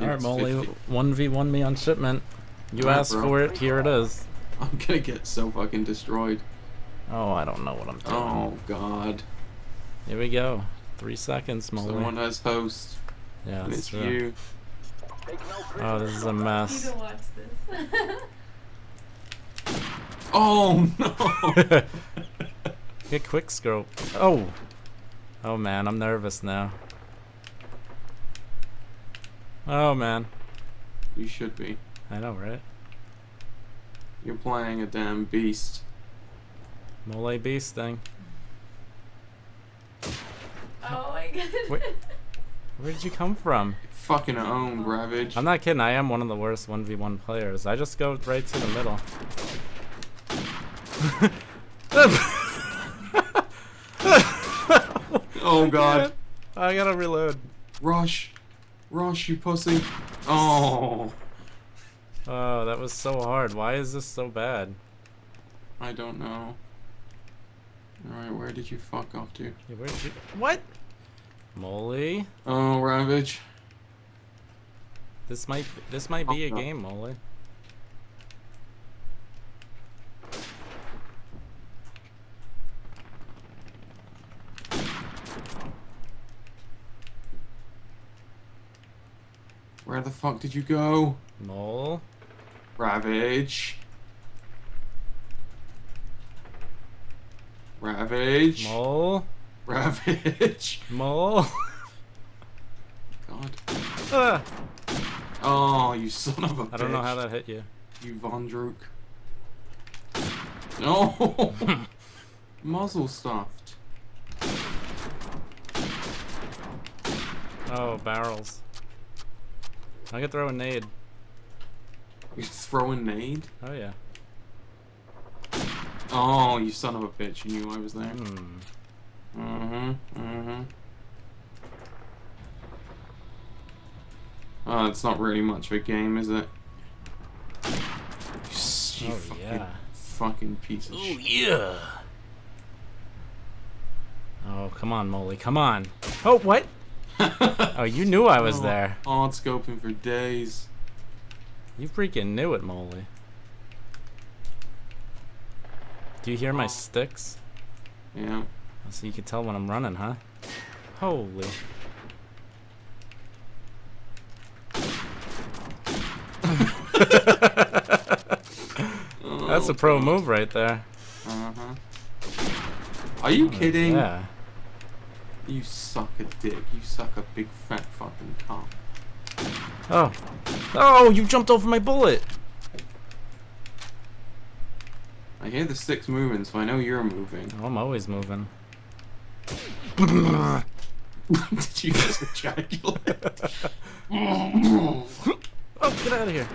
Alright, It's Molly, 1v1 me on shipment. You Alright, asked bro. for it, here it is. I'm gonna get so fucking destroyed. Oh, I don't know what I'm doing. Oh god. Here we go. Three seconds, Molly. Someone has host. yeah, and it's true. you. Oh, this is a You mess. to watch this. Oh no! Get quick scope. Oh! Oh man, I'm nervous now. Oh man. you should be. I know, right? You're playing a damn beast. Mole beast thing. oh my god. Wait. Where did you come from? Fucking own Ravage. I'm not kidding, I am one of the worst 1v1 players. I just go right to the middle. Oh god. I gotta reload. Rush. Rush, you pussy. Oh. Oh, that was so hard. Why is this so bad? I don't know. Alright, where did you fuck off to? Yeah, where'd you... What? Molly? Oh, Ravage. This might this might be a Oh, no. game, Molly. Where the fuck did you go? Mole? Ravage. Ravage. Mole? Ravage. Mole? God. Ah, Oh, you son of a bitch. I don't know how that hit you. You Von. No! Muzzle stuffed. Oh, barrels. I could throw a nade. You throwing nade? Oh yeah. Oh, you son of a bitch. You knew I was there. Hmm. Mm-hmm. Mm-hmm. Oh, it's not really much of a game, is it? You, you Oh, fucking, yeah. fucking piece of shit. yeah. Oh, come on, Molly. Come on. Oh, what? Oh, you knew I was Oh, there. On scoping for days. You freaking knew it, Molly. Do you hear my Oh. sticks? Yeah. So you can tell when I'm running, huh? Holy. That's Oh, a pro move right there. Uh-huh. Are you kidding? Yeah. You suck a dick. You suck a big fat fucking cock. Oh. Oh, you jumped over my bullet. I hear the sticks moving, so I know you're moving. Oh, I'm always moving. Did you just ejaculate? Oh, get out of here.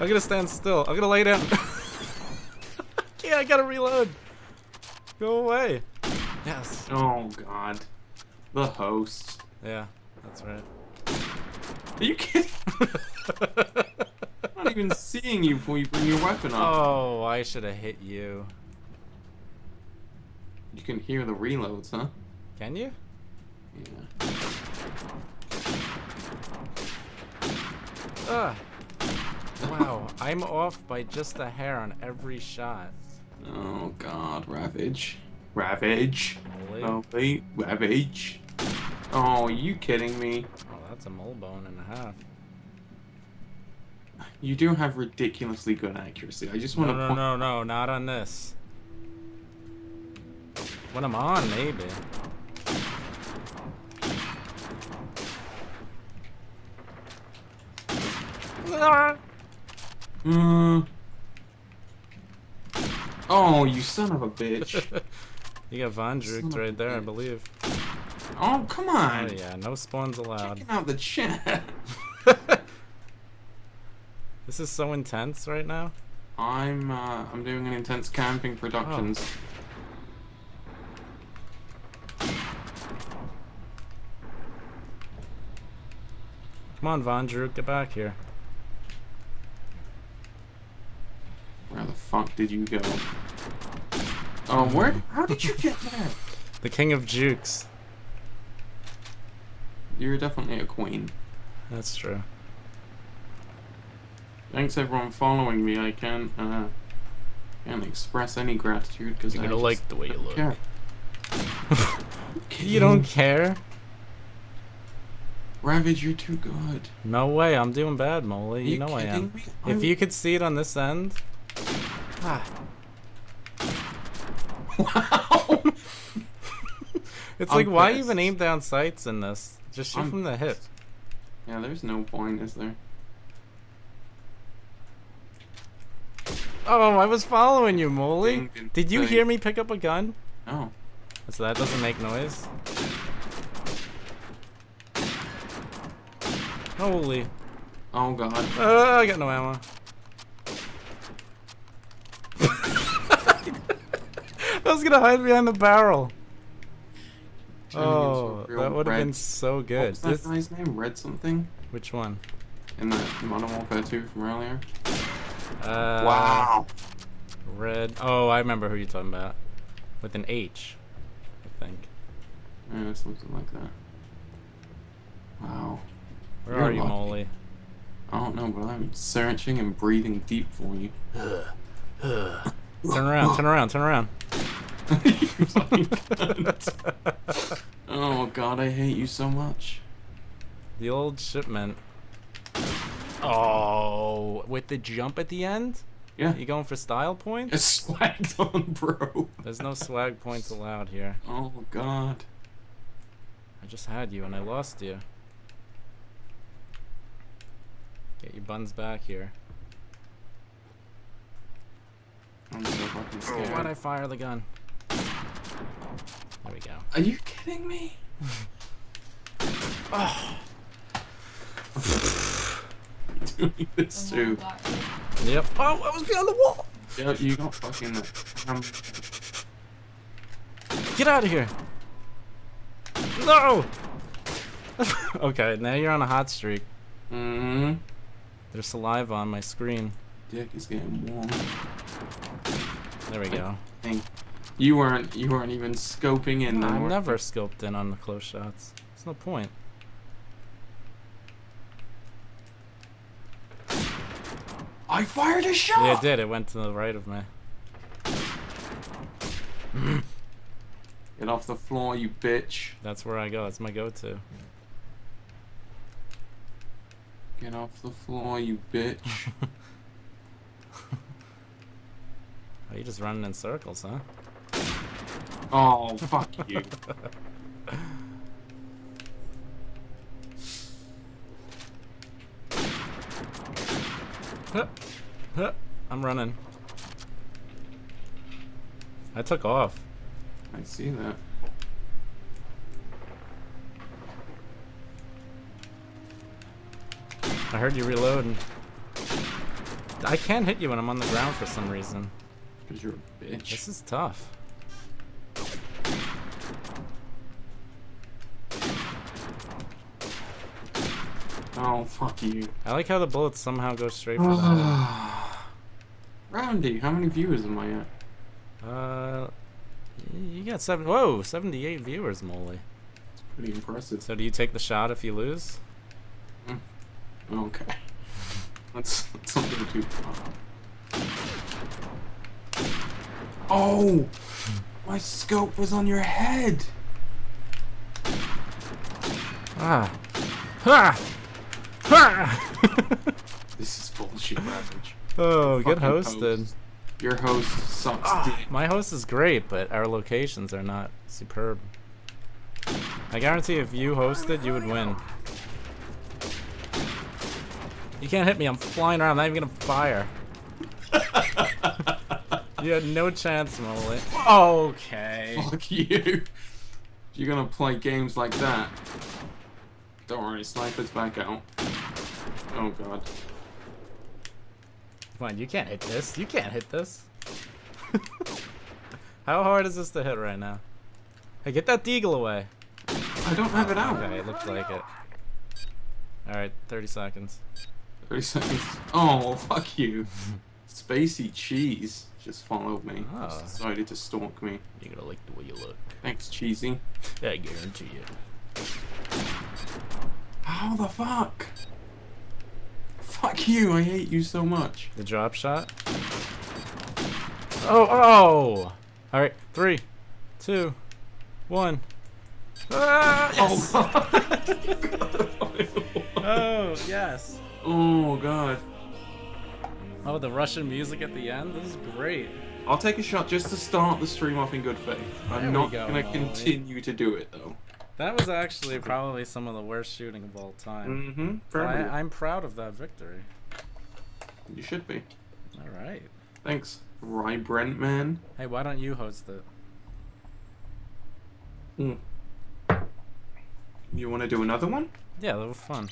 I'm gonna stand still. I'm gonna lay down. Yeah, I gotta reload. Go away. Yes. oh god. The host. Yeah, that's right. Are you kidding? I'm not even seeing you before you bring your weapon up. oh, I should have hit you. You can hear the reloads, huh? Can you? Yeah. Ah. Wow, I'm off by just a hair on every shot. Oh god, Ravage. Ravage. Holy. Oh wait, Ravage. Oh, are you kidding me? Oh, that's a mole bone and a half. You do have ridiculously good accuracy. I just No, want to no, point no, no, not on this. When I'm on, maybe. Ah. Oh, you son of a bitch. you got Von Son of Druked a right there, I believe. oh, come on. Oh yeah, no spawns allowed. Checking out the chat. this is so intense right now. I'm uh, I'm doing an intense camping productions. Come on, Von Druk, get back here. Where fuck did you go? Um, where? How did you get there? The King of Jukes. you're definitely a queen. That's true. Thanks everyone following me. I can't uh, can't express any gratitude because I gonna just like the way you look. care. You don't care? Ravage, you're too good. No way, I'm doing bad, Molly. You, you know I am. Me? If I'm- you could see it on this end. Ah. wow. It's I'm like, why even aim down sights in this? Just shoot I'm from the hip. Yeah, there's no point, is there? Oh, I was following you, Molly. Did you hear me pick up a gun? No. So that doesn't make noise. Holy. Oh god. Uh, I got no ammo. I was gonna hide behind the barrel. Turning into a Oh, that would have been so good. was that This, guy's name? Red something? which one? In the Modern Warfare 2 from earlier? Uh, wow. Red. Oh, I remember who you're talking about. With an H, I think. Yeah, something like that. Wow. Where You're are you, lucky. Molly? I don't know, but I'm searching and breathing deep for you. Turn around, turn around, turn around. You fucking cunt. Oh god, I hate you so much. The old shipment. Oh, with the jump at the end? Yeah. You going for style points? It's swagged on, bro. There's no swag points allowed here. Oh god. I just had you and I lost you. Get your buns back here. I'm so fucking oh, scared. Why'd I fire the gun? There we go. Are you kidding me? oh. Doing this The whole too. Yep. Oh, I was behind the wall! Yeah, you got fucking um, Get out of here! No! okay, now you're on a hot streak. Mm-hmm. There's saliva on my screen. dick is getting warm. There we go. Thing. You weren't you weren't even scoping in then. I've never scoped in on the close shots. There's no point. I fired a shot. Yeah, it did. It went to the right of me. Get off the floor, you bitch. That's where I go. That's my go-to. Get off the floor, you bitch. Are you just running in circles, huh? Oh, fuck you. Huh. Huh. I'm running. I took off. I see that. I heard you reloading. I can't hit you when I'm on the ground for some reason. Because you're a bitch. This is tough. Oh, fuck you. I like how the bullets somehow go straight for the. Roundy, how many viewers am I at? Uh, you got seven. Whoa, 78 viewers, Molly. It's pretty impressive. So do you take the shot if you lose? Okay. That's, that's something to. Oh! My scope was on your head! Ah. Ha! Ha! This is bullshit, Ravage. oh, good Fucking hosted. host. Your host sucks Ah, my host is great, but our locations are not superb. I guarantee if you hosted, you would win. You can't hit me, I'm flying around, I'm not even gonna fire. you had no chance, Molly. Okay. Fuck you. You're gonna play games like that. Don't worry, sniper's back out. Oh god. Come on, you can't hit this. You can't hit this. How hard is this to hit right now? Hey, get that deagle away. I don't have it out. Okay, it looks like it. Alright, 30 seconds. 30 seconds. Oh, fuck you. Spacey cheese just followed me. Ah. Just decided to stalk me. You're gonna like the way you look. Thanks, cheesy. I guarantee you. Oh, the fuck. Fuck you, I hate you so much. The drop shot. Oh, oh! Alright, three, two, one. Ah, yes! Oh, Oh, yes. oh, God. Oh, the Russian music at the end? This is great. I'll take a shot just to start the stream off in good faith. I'm we not go, gonna Molly. continue to do it, though. That was actually probably some of the worst shooting of all time. Mm-hmm. I, I'm proud of that victory. You should be. Alright. Thanks, Rye Brent man. Hey, why don't you host it? You want to do another one? Yeah, that was fun.